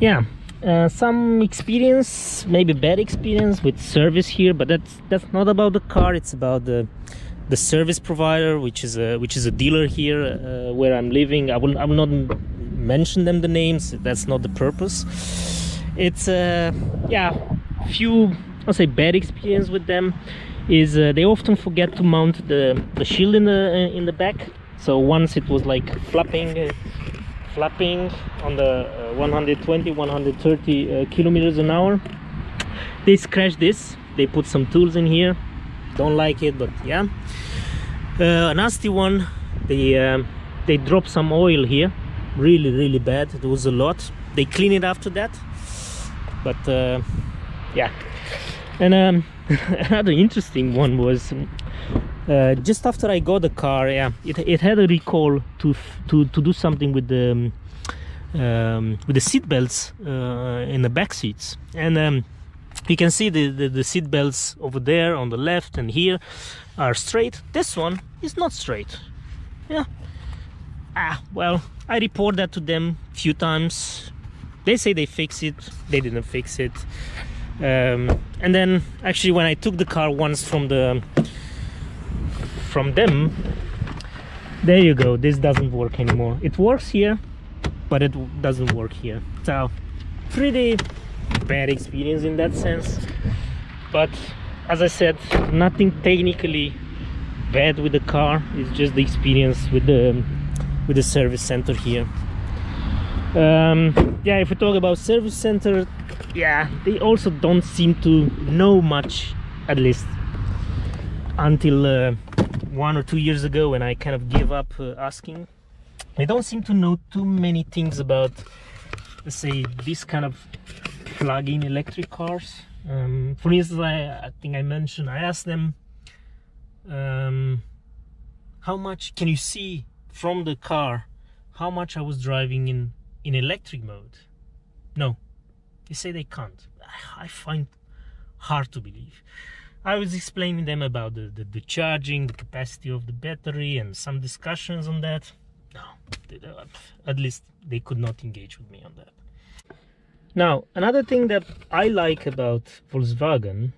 yeah uh, some experience maybe bad experience with service here but that's that's not about the car it's about the the service provider which is a which is a dealer here uh, where i'm living. I will i will not mention them the names that's not the purpose. It's uh yeah few i'll say bad experience with them is uh, they often forget to mount the the shield in the in the back. So once it was like flapping uh, flapping on the uh, 120 130 uh, kilometers an hour. They scratch this. They put some tools in here. Don't like it but yeah. Uh, a nasty one. They um, they drop some oil here. Really really bad. It was a lot. They clean it after that. But uh, yeah. And um, another interesting one was uh, just after I got the car yeah it, it had a recall to to to do something with the um, um, with the seat belts uh, in the back seats. And um, you can see the, the, the seat belts over there on the left and here are straight. This one is not straight. Yeah. Ah well I report that to them a few times. They say they fix it. They didn't fix it. Um, and then actually when I took the car once from the from them. There you go. This doesn't work anymore. It works here but it doesn't work here. So pretty bad experience in that sense. But as I said nothing technically bad with the car. It's just the experience with the with the service center here. Um, yeah if we talk about service center yeah they also don't seem to know much at least until uh, one or two years ago when I kind of gave up uh, asking. They don't seem to know too many things about let's say this kind of plug-in electric cars. Um, for instance I, I, think I mentioned I asked them um, how much can you see from the car? How much I was driving in in electric mode? No. They say they can't. I find hard to believe I was explaining them about the, the, the charging the capacity of the battery and some discussions on that. No at least they could not engage with me on that. Now another thing that I like about Volkswagen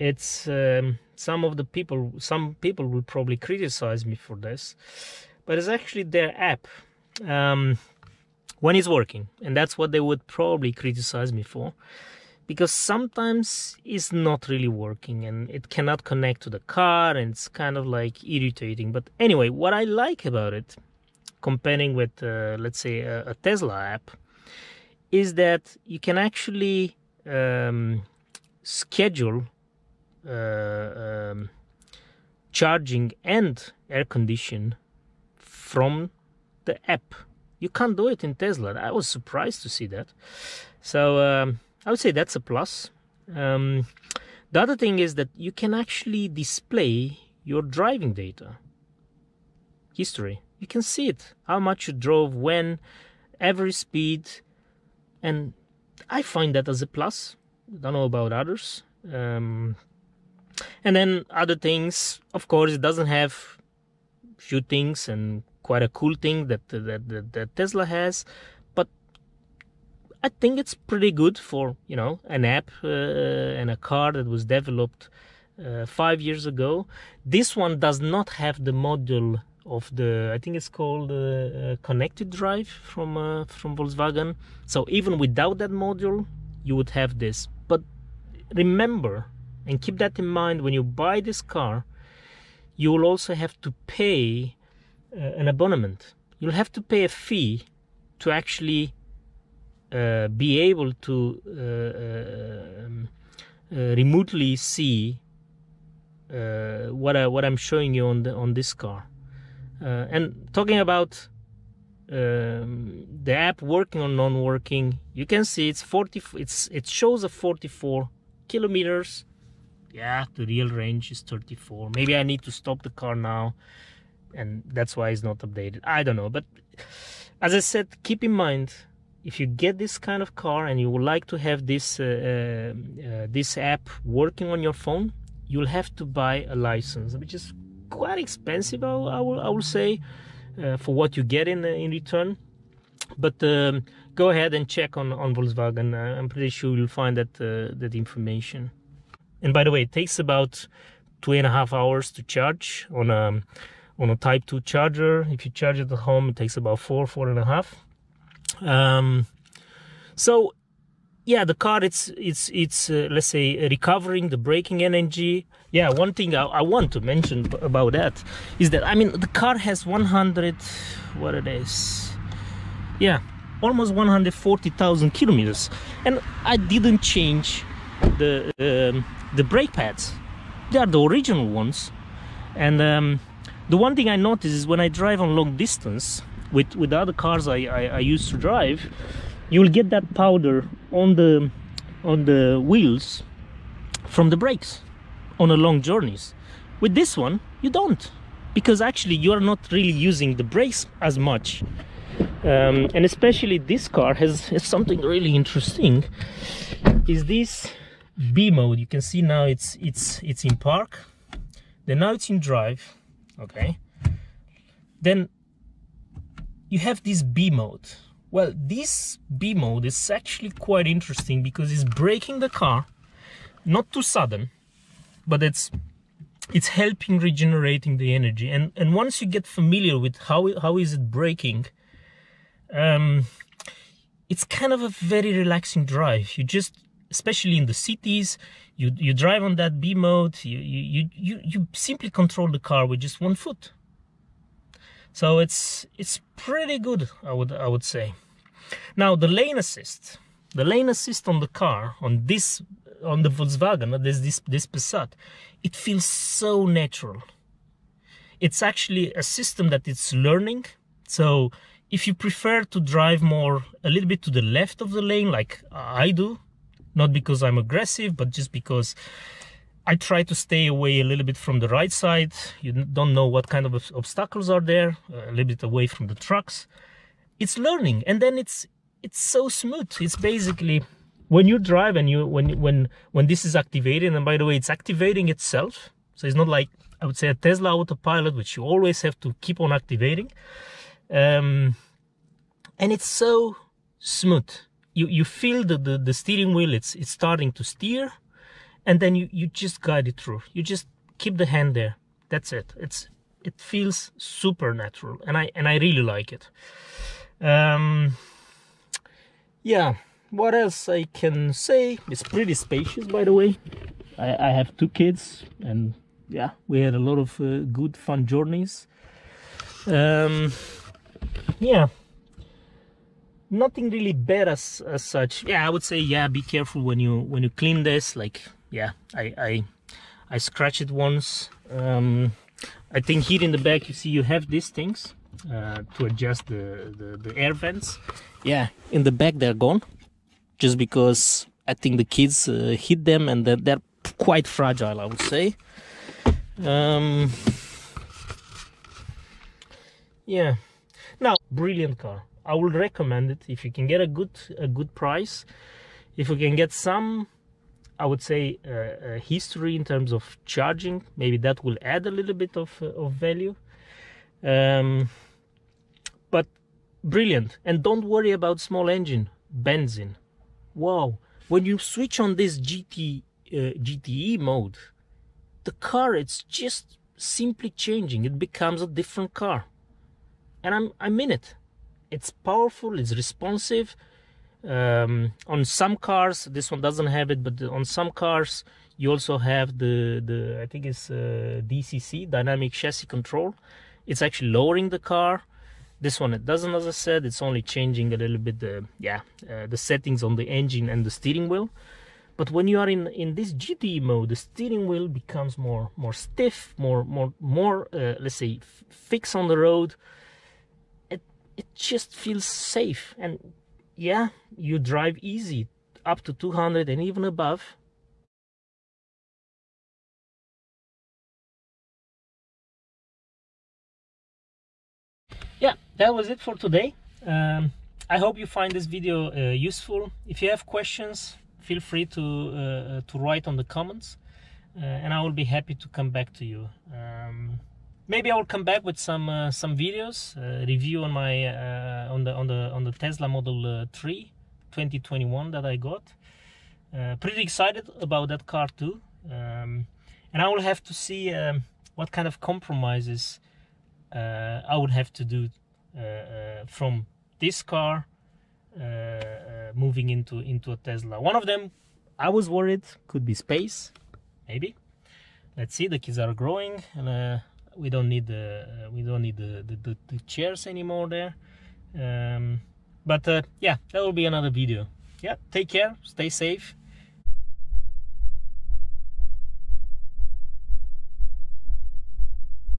it's um, some of the people some people will probably criticize me for this but it's actually their app um, when it's working and that's what they would probably criticize me for because sometimes it's not really working and it cannot connect to the car and it's kind of like irritating. But anyway what i like about it comparing with uh, let's say a, a, tesla app is that you can actually um, schedule uh, um, charging and air condition from the app. You can't do it in tesla. I was surprised to see that. So um, i would say that's a plus. Um, the other thing is that you can actually display your driving data. History. You can see it how much you drove when every speed. And i find that as a plus. I don't know about others. Um, and then other things of course it doesn't have few things and quite a cool thing that that, that, that tesla has i think it's pretty good for you know an app uh, and a car that was developed uh, five years ago. This one does not have the module of the i think it's called uh, uh connected drive from uh, from volkswagen. So even without that module you would have this. But remember and keep that in mind when you buy this car you will also have to pay uh, an abonnement. You'll have to pay a fee to actually uh, be able to uh, um, uh remotely see uh, what I, what I'm showing you on the on this car. Uh, and talking about um, the app working or non-working you can see it's 40 it's it shows a 44 kilometers. Yeah the real range is 34 maybe i need to stop the car now and that's why it's not updated. I don't know but as i said keep in mind if you get this kind of car and you would like to have this uh, uh, uh this app working on your phone you'll have to buy a license which is quite expensive i, will, I will say uh, for what you get in in return but um, go ahead and check on on Volkswagen. Uh, I'm pretty sure you'll find that uh, that information. And by the way, it takes about two and a half hours to charge on a on a Type 2 charger. If you charge it at home, it takes about four four and a half. Um, so yeah, the car it's it's it's uh, let's say recovering the braking energy. Yeah, one thing I, I, want to mention about that is that I mean the car has 100 what it is, yeah, almost 140,000 kilometers, and I didn't change the um, the brake pads. They are the original ones, and um, the one thing I notice is when I drive on long distance with with other cars I, I, I used to drive you'll get that powder on the on the wheels from the brakes on a long journeys. With this one you don't because actually you are not really using the brakes as much. Um, and especially this car has, has something really interesting is this B mode you can see now it's it's it's in park. Then now it's in drive okay? Then you have this B mode well, this B mode is actually quite interesting because it's braking the car, not too sudden, but it's it's helping regenerating the energy. And and once you get familiar with how how is it braking, um, it's kind of a very relaxing drive. You just, especially in the cities, you you drive on that B mode. You you you you simply control the car with just one foot. So it's it's pretty good, I would I would say. Now the lane assist, the lane assist on the car, on this, on the Volkswagen, uh, there's this, this Passat, it feels so natural. It's actually a system that it's learning. So if you prefer to drive more, a little bit to the left of the lane, like I do, not because I'm aggressive, but just because I try to stay away a little bit from the right side. You don't know what kind of obstacles are there, a little bit away from the trucks. It's learning and then it's it's so smooth. It's basically when you drive and you when when when this is activated and by the way it's activating itself so it's not like i would say a tesla autopilot which you always have to keep on activating um, and it's so smooth. You you feel the, the the steering wheel it's it's starting to steer and then you you just guide it through you just keep the hand there that's it it's it feels super natural and i and i really like it um, yeah, what else I can say? It's pretty spacious, by the way. I, I have two kids, and yeah, we had a lot of uh, good, fun journeys. Um, yeah, nothing really bad as, as such. Yeah, I would say yeah, be careful when you when you clean this. Like yeah, I I I scratched it once. Um, I think here in the back you see you have these things uh, to adjust the, the, the air vents. Yeah, in the back they're gone, just because I think the kids uh, hit them and they're, they're, quite fragile, I would say. Um, yeah, now brilliant car. I would recommend it if you can get a good a good price. If you can get some I would say uh, history in terms of charging. Maybe that will add a little bit of, uh, of value. Um, but brilliant. And don't worry about small engine, benzene. Wow. When you switch on this GT, uh, GTE mode, the car, it's just simply changing. It becomes a different car. And I'm, I'm in it. It's powerful, it's responsive. Um, on some cars, this one doesn't have it, but on some cars, you also have the, the I think it's uh, DCC, Dynamic Chassis Control. It's actually lowering the car. This one it doesn't as i said it's only changing a little bit the yeah uh, the settings on the engine and the steering wheel. But when you are in in this GT mode the steering wheel becomes more more stiff more more more uh, let's say fixed on the road. It it just feels safe. And yeah you drive easy up to 200 and even above. Yeah that was it for today. Um, I hope you find this video uh, useful. If you have questions feel free to uh, to write on the comments uh, and I will be happy to come back to you. Um, maybe I will come back with some uh, some videos uh, review on my uh, on the on the on the Tesla Model uh, 3 2021 that I got. Uh, pretty excited about that car too, um, and I will have to see um, what kind of compromises uh, I would have to do from this car moving into into a Tesla. One of them I was worried could be space, maybe. Let's see. The kids are growing and we don't need the uh, we don't need the, the, the, the chairs anymore there. Um, but uh, yeah that will be another video. Yeah take care. Stay safe